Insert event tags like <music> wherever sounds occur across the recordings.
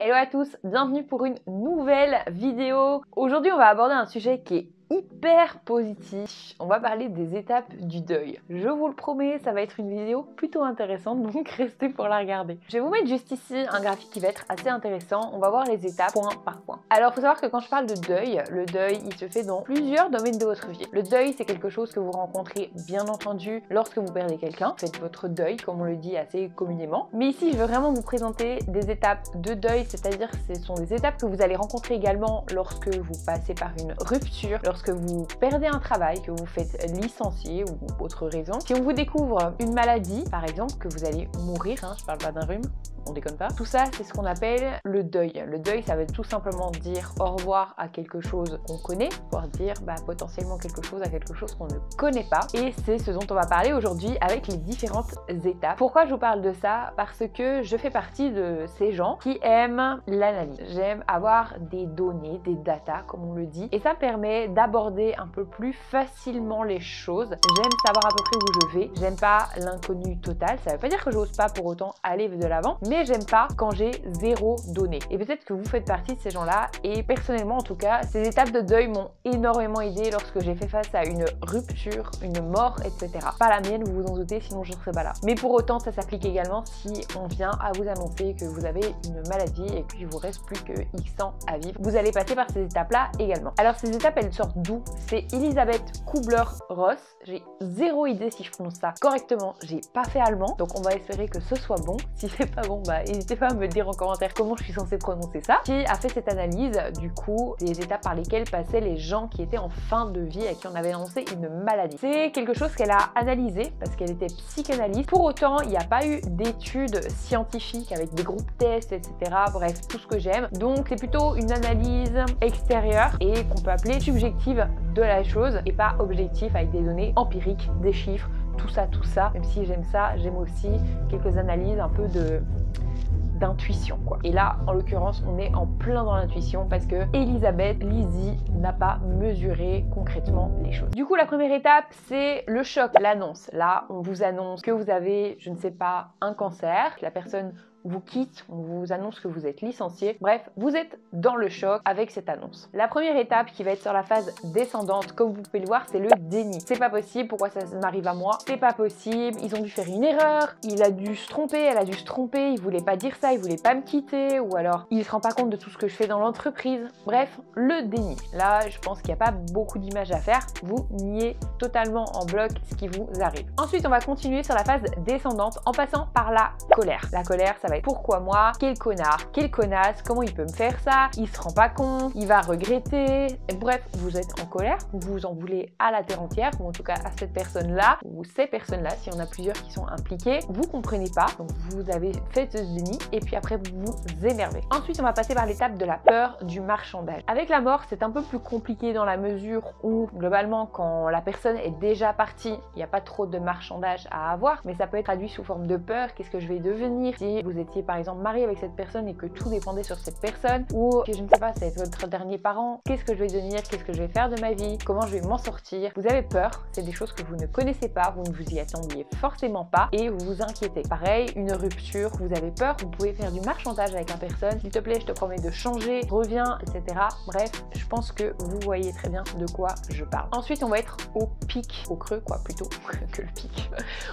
Hello à tous, bienvenue pour une nouvelle vidéo. Aujourd'hui on va aborder un sujet qui est hyper positif. On va parler des étapes du deuil. Je vous le promets, ça va être une vidéo plutôt intéressante, <laughs> donc restez pour la regarder. Je vais vous mettre juste ici un graphique qui va être assez intéressant. On va voir les étapes point par point. Alors, faut savoir que quand je parle de deuil, le deuil, il se fait dans plusieurs domaines de votre vie. Le deuil, c'est quelque chose que vous rencontrez, bien entendu, lorsque vous perdez quelqu'un. Faites votre deuil, comme on le dit assez communément. Mais ici, je veux vraiment vous présenter des étapes de deuil, c'est-à-dire ce sont des étapes que vous allez rencontrer également lorsque vous passez par une rupture, vous perdez un travail, que vous faites licencier ou autre raison, si on vous découvre une maladie, par exemple, que vous allez mourir, hein, je parle pas d'un rhume, on déconne pas. Tout ça, c'est ce qu'on appelle le deuil. Le deuil, ça veut tout simplement dire au revoir à quelque chose qu'on connaît, voire dire bah, potentiellement quelque chose à quelque chose qu'on ne connaît pas. Et c'est ce dont on va parler aujourd'hui avec les différentes étapes. Pourquoi je vous parle de ça? Parce que je fais partie de ces gens qui aiment l'analyse. J'aime avoir des données, des datas, comme on le dit. Et ça permet d'aborder un peu plus facilement les choses. J'aime savoir à peu près où je vais. J'aime pas l'inconnu total. Ça veut pas dire que j'ose pas pour autant aller de l'avant, mais j'aime pas quand j'ai zéro données. Et peut-être que vous faites partie de ces gens-là. Et personnellement, en tout cas, ces étapes de deuil m'ont énormément aidé lorsque j'ai fait face à une rupture, une mort, etc. Pas la mienne, vous vous en doutez, sinon je ne serais pas là. Mais pour autant, ça s'applique également si on vient à vous annoncer que vous avez une maladie et qu'il vous reste plus que X temps à vivre. Vous allez passer par ces étapes-là également. Alors ces étapes, elles sortent d'où? C'est Elisabeth Kubler-Ross. J'ai zéro idée si je prononce ça correctement. J'ai pas fait allemand, donc on va espérer que ce soit bon. Si c'est pas bon, bah n'hésitez pas à me dire en commentaire comment je suis censée prononcer ça. Qui a fait cette analyse du coup des étapes par lesquelles passaient les gens qui étaient en fin de vie et qui on avait annoncé une maladie. C'est quelque chose qu'elle a analysé parce qu'elle était psychanalyste. Pour autant, il n'y a pas eu d'études scientifiques avec des groupes tests, etc. Bref, tout ce que j'aime. Donc c'est plutôt une analyse extérieure et qu'on peut appeler subjective de la chose et pas objectif avec des données empiriques, des chiffres, tout ça, tout ça. Même si j'aime ça, j'aime aussi quelques analyses un peu de d'intuition quoi. Et là, en l'occurrence, on est en plein dans l'intuition parce que Elisabeth Lizzie n'a pas mesuré concrètement les choses. Du coup, la première étape, c'est le choc, l'annonce. Là, on vous annonce que vous avez, je ne sais pas, un cancer, la personne vous quitte, on vous annonce que vous êtes licencié. Bref, vous êtes dans le choc avec cette annonce. La première étape qui va être sur la phase descendante, comme vous pouvez le voir, c'est le déni. C'est pas possible, pourquoi ça m'arrive à moi? C'est pas possible, ils ont dû faire une erreur, il a dû se tromper, elle a dû se tromper, il voulait pas dire ça, il voulait pas me quitter, ou alors il se rend pas compte de tout ce que je fais dans l'entreprise. Bref, le déni. Là, je pense qu'il n'y a pas beaucoup d'images à faire. Vous niez totalement en bloc ce qui vous arrive. Ensuite, on va continuer sur la phase descendante en passant par la colère. La colère, ça va pourquoi moi? Quel connard? Quelle connasse? Comment il peut me faire ça? Il se rend pas compte? Il va regretter? Bref, vous êtes en colère, vous vous en voulez à la terre entière, ou en tout cas à cette personne-là, ou ces personnes-là, si on a plusieurs qui sont impliquées. Vous comprenez pas, donc vous avez fait ce déni, et puis après vous vous énervez. Ensuite, on va passer par l'étape de la peur du marchandage. Avec la mort, c'est un peu plus compliqué dans la mesure où, globalement, quand la personne est déjà partie, il n'y a pas trop de marchandage à avoir, mais ça peut être traduit sous forme de peur. Qu'est-ce que je vais devenir? Si vous étiez par exemple marié avec cette personne et que tout dépendait sur cette personne, ou que je ne sais pas, c'est votre dernier parent, qu'est-ce que je vais devenir, qu'est-ce que je vais faire de ma vie, comment je vais m'en sortir. Vous avez peur, c'est des choses que vous ne connaissez pas, vous ne vous y attendiez forcément pas et vous vous inquiétez. Pareil, une rupture, vous avez peur, vous pouvez faire du marchandage avec un personne, s'il te plaît, je te promets de changer, reviens, etc. Bref, je pense que vous voyez très bien de quoi je parle. Ensuite, on va être au pic, au creux quoi, plutôt <laughs> que le pic,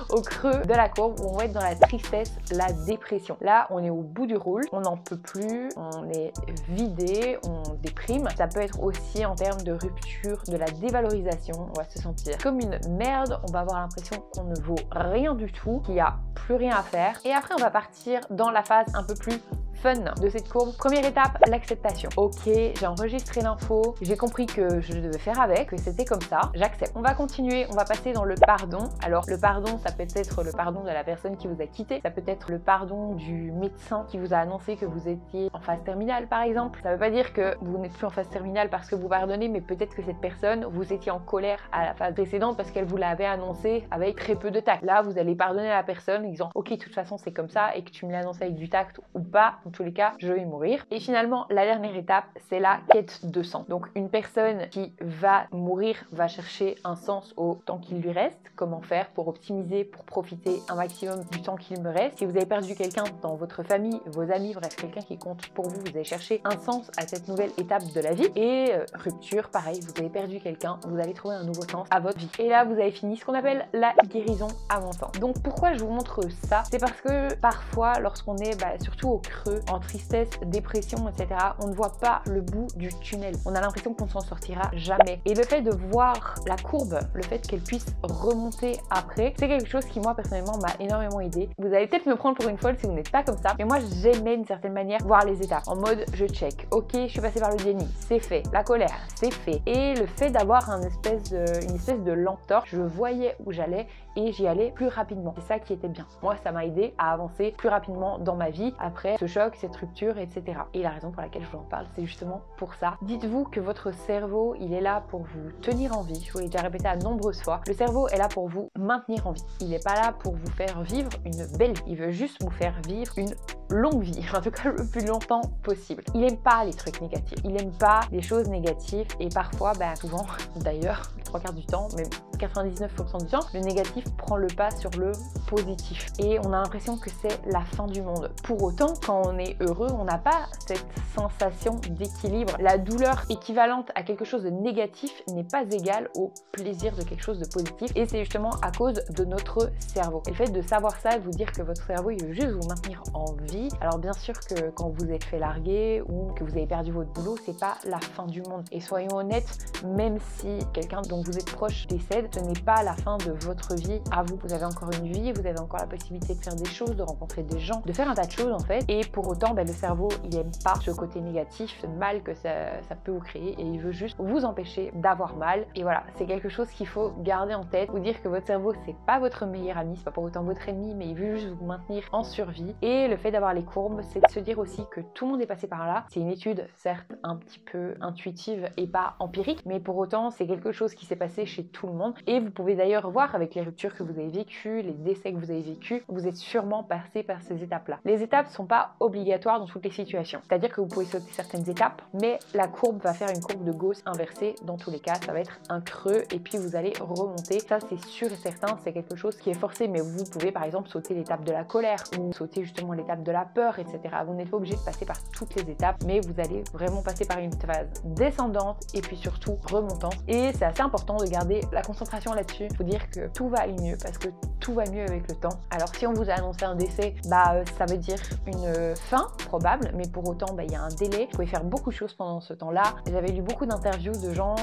au creux de la courbe où on va être dans la tristesse, la dépression. Là, on est au bout du rôle, on n'en peut plus, on est vidé, on déprime. Ça peut être aussi en termes de rupture, de la dévalorisation, on va se sentir comme une merde, on va avoir l'impression qu'on ne vaut rien du tout, qu'il n'y a plus rien à faire. Et après, on va partir dans la phase un peu plus fun de cette courbe. Première étape, l'acceptation. Ok, j'ai enregistré l'info, j'ai compris que je devais faire avec, que c'était comme ça, j'accepte. On va continuer, on va passer dans le pardon. Alors le pardon, ça peut être le pardon de la personne qui vous a quitté, ça peut être le pardon du médecin qui vous a annoncé que vous étiez en phase terminale par exemple. Ça veut pas dire que vous n'êtes plus en phase terminale parce que vous pardonnez, mais peut-être que cette personne, vous étiez en colère à la phase précédente parce qu'elle vous l'avait annoncé avec très peu de tact. Là, vous allez pardonner à la personne en disant ok, de toute façon c'est comme ça et que tu me l'as annoncé avec du tact ou pas, En tous les cas, je vais mourir. Et finalement, la dernière étape, c'est la quête de sang. Donc une personne qui va mourir va chercher un sens au temps qu'il lui reste. Comment faire pour optimiser, pour profiter un maximum du temps qu'il me reste. Si vous avez perdu quelqu'un dans votre famille, vos amis, bref, quelqu'un qui compte pour vous, vous allez chercher un sens à cette nouvelle étape de la vie. Et euh, rupture, pareil, vous avez perdu quelqu'un, vous allez trouver un nouveau sens à votre vie. Et là, vous avez fini ce qu'on appelle la guérison avant temps. Donc pourquoi je vous montre ça? C'est parce que parfois, lorsqu'on est bah, surtout au creux, en tristesse, dépression, etc., on ne voit pas le bout du tunnel. On a l'impression qu'on s'en sortira jamais. Et le fait de voir la courbe, le fait qu'elle puisse remonter après, c'est quelque chose qui moi personnellement m'a énormément aidé. Vous allez peut-être me prendre pour une folle si vous n'êtes pas comme ça, mais moi j'aimais d'une certaine manière voir les étapes en mode je check. Ok, je suis passé par le déni, c'est fait. La colère, c'est fait. Et le fait d'avoir un espèce une espèce de lenteur, je voyais où j'allais et j'y allais plus rapidement. C'est ça qui était bien. Moi, ça m'a aidé à avancer plus rapidement dans ma vie après ce choc, cette rupture, etc. Et la raison pour laquelle je vous en parle, c'est justement pour ça. Dites-vous que votre cerveau, il est là pour vous tenir en vie. Je vous l'ai déjà répété à nombreuses fois. Le cerveau est là pour vous maintenir en vie. Il n'est pas là pour vous faire vivre une belle vie. Il veut juste vous faire vivre une longue vie, <laughs> en tout cas le plus longtemps possible. Il aime pas les trucs négatifs, il aime pas les choses négatives et parfois, bah, souvent <laughs> d'ailleurs, trois quarts du temps, même 99% du temps, le négatif prend le pas sur le positif. Et on a l'impression que c'est la fin du monde. Pour autant, quand on est heureux, on n'a pas cette sensation d'équilibre. La douleur équivalente à quelque chose de négatif n'est pas égale au plaisir de quelque chose de positif. Et c'est justement à cause de notre cerveau. Le fait de savoir ça et vous dire que votre cerveau, il veut juste vous maintenir en vie. Alors bien sûr que quand vous êtes fait larguer ou que vous avez perdu votre boulot, c'est pas la fin du monde. Et soyons honnêtes, même si quelqu'un dont vous êtes proche décède, ce n'est pas la fin de votre vie à vous. Vous avez encore une vie, vous avez encore la possibilité de faire des choses, de rencontrer des gens, de faire un tas de choses en fait. Et pour autant, ben, le cerveau, il aime pas ce côté négatif, ce mal que ça, ça peut vous créer et il veut juste vous empêcher d'avoir mal. Et voilà, c'est quelque chose qu'il faut garder en tête. Vous dire que votre cerveau, c'est pas votre meilleur ami, c'est pas pour autant votre ennemi, mais il veut juste vous maintenir en survie. Et le fait d'avoir les courbes, c'est de se dire aussi que tout le monde est passé par là. C'est une étude, certes, un petit peu intuitive et pas empirique, mais pour autant, c'est quelque chose qui s'est passé chez tout le monde. Et vous pouvez d'ailleurs voir avec les ruptures que vous avez vécues, les décès que vous avez vécus, vous êtes sûrement passé par ces étapes-là. Les étapes sont pas obligatoires dans toutes les situations. C'est-à-dire que vous pouvez sauter certaines étapes, mais la courbe va faire une courbe de Gauss inversée. Dans tous les cas, ça va être un creux et puis vous allez remonter. Ça, c'est sûr et certain, c'est quelque chose qui est forcé, mais vous pouvez par exemple sauter l'étape de la colère ou sauter justement l'étape de la peur, etc. Vous n'êtes pas obligé de passer par toutes les étapes, mais vous allez vraiment passer par une phase descendante et puis surtout remontante. Et c'est assez important de garder la concentration là-dessus. Faut dire que tout va aller mieux parce que tout va mieux avec le temps. Alors si on vous a annoncé un décès, bah euh, ça veut dire une fin probable, mais pour autant bah, il y a un délai. Vous pouvez faire beaucoup de choses pendant ce temps-là. J'avais lu beaucoup d'interviews de gens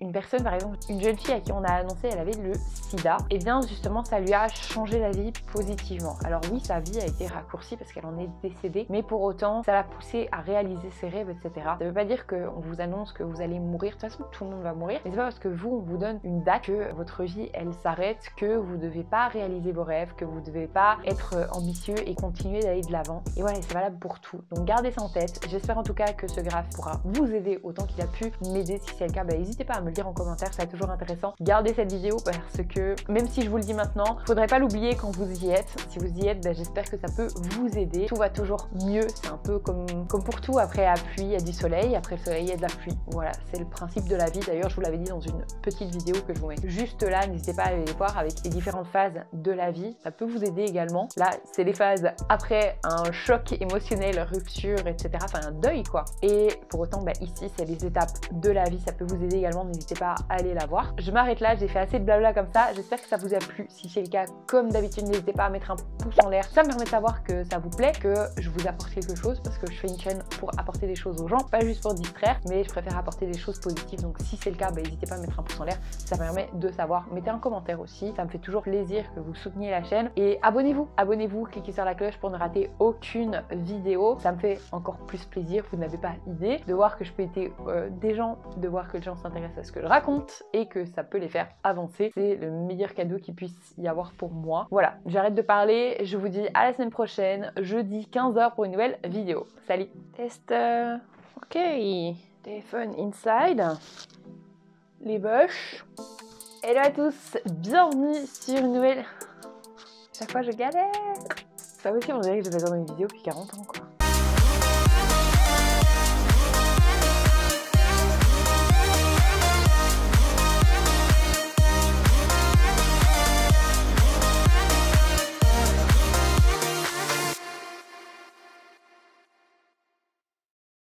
une personne, par exemple, une jeune fille à qui on a annoncé elle avait le sida, et bien justement ça lui a changé la vie positivement. Alors oui, sa vie a été raccourcie parce qu'elle en est décédée, mais pour autant, ça l'a poussée à réaliser ses rêves, etc. Ça veut pas dire qu'on vous annonce que vous allez mourir, de toute façon tout le monde va mourir, mais c'est pas parce que vous, on vous donne une date que votre vie, elle s'arrête, que vous devez pas réaliser vos rêves, que vous devez pas être ambitieux et continuer d'aller de l'avant. Et voilà, c'est valable pour tout. Donc gardez ça en tête. J'espère en tout cas que ce graphe pourra vous aider autant qu'il a pu m'aider. Si c'est le cas, bah, n'hésitez pas à me dire en commentaire, ça toujours intéressant. Gardez cette vidéo parce que même si je vous le dis maintenant, faudrait pas l'oublier quand vous y êtes. Si vous y êtes, ben, j'espère que ça peut vous aider. Tout va toujours mieux, c'est un peu comme, comme pour tout. Après la pluie, il y a du soleil, après le soleil, il y a de la pluie. Voilà, c'est le principe de la vie. D'ailleurs, je vous l'avais dit dans une petite vidéo que je vous mets juste là. N'hésitez pas à aller voir avec les différentes phases de la vie. Ça peut vous aider également. Là, c'est les phases après un choc émotionnel, rupture, etc. Enfin, un deuil quoi. Et pour autant, ben, ici, c'est les étapes de la vie. Ça peut vous aider également. N'hésitez pas à aller la voir. Je m'arrête là, j'ai fait assez de blabla comme ça. J'espère que ça vous a plu. Si c'est le cas, comme d'habitude, n'hésitez pas à mettre un pouce en l'air. Ça me permet de savoir que ça vous plaît, que je vous apporte quelque chose parce que je fais une chaîne pour apporter des choses aux gens, pas juste pour distraire, mais je préfère apporter des choses positives. Donc si c'est le cas, bah, n'hésitez pas à mettre un pouce en l'air. Ça permet de savoir. Mettez un commentaire aussi. Ça me fait toujours plaisir que vous souteniez la chaîne. Et abonnez-vous, abonnez-vous, cliquez sur la cloche pour ne rater aucune vidéo. Ça me fait encore plus plaisir. Vous n'avez pas idée de voir que je peux aider euh, des gens, de voir que les gens s'intéressent à ce que je raconte et que ça peut les faire avancer. C'est le meilleur cadeau qu'il puisse y avoir pour moi. Voilà, j'arrête de parler. Je vous dis à la semaine prochaine, jeudi 15h pour une nouvelle vidéo. Salut Test. Ok. Téléphone inside. Les bush. Hello à tous, bienvenue sur une nouvelle... Chaque fois je galère C'est pas possible, on dirait que j'ai pas dans une vidéo depuis 40 ans quoi.